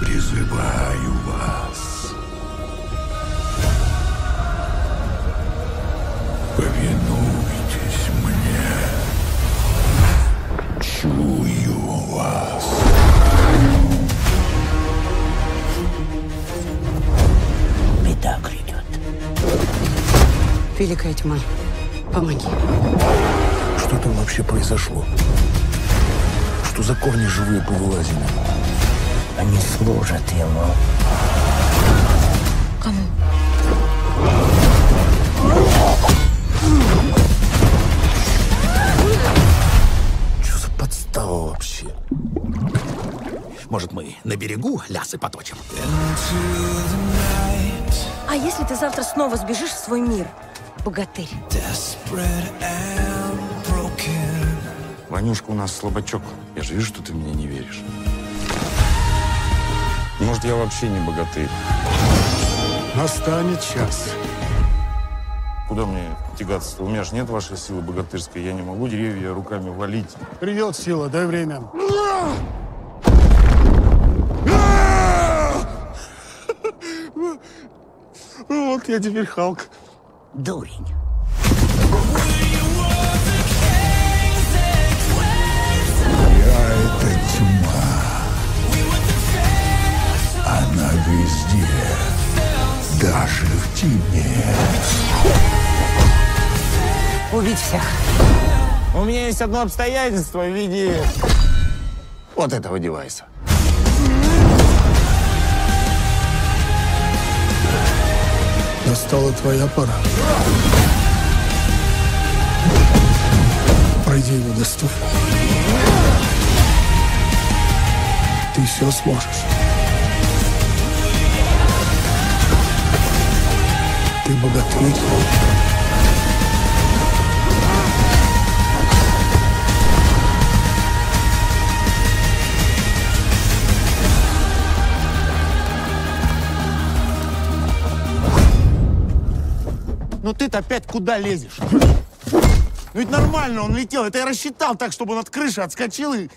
Призываю вас. Повинуйтесь мне. Чую вас. Беда грядет. Великая тьма, помоги. Что там вообще произошло? Что за корни живые повылазили? Они служат ему. Кому? Что за подстава вообще? Может, мы на берегу лясы поточим? А если ты завтра снова сбежишь в свой мир, богатырь? Ванюшка у нас слабачок. Я же вижу, что ты мне не веришь. Может, я вообще не богатырь. Настанет час. Куда мне тягаться? У меня же нет вашей силы богатырской. Я не могу деревья руками валить. Придет сила, дай время. Вот я теперь Халк. Дурень. Даже в тебе. Убить всех. У меня есть одно обстоятельство в виде вот этого девайса. Настала твоя пора. Пройди его доступно. Ты все сможешь. Ты богатырь. Ну ты-то опять куда лезешь? Ну ведь нормально он летел. Это я рассчитал так, чтобы он от крыши отскочил и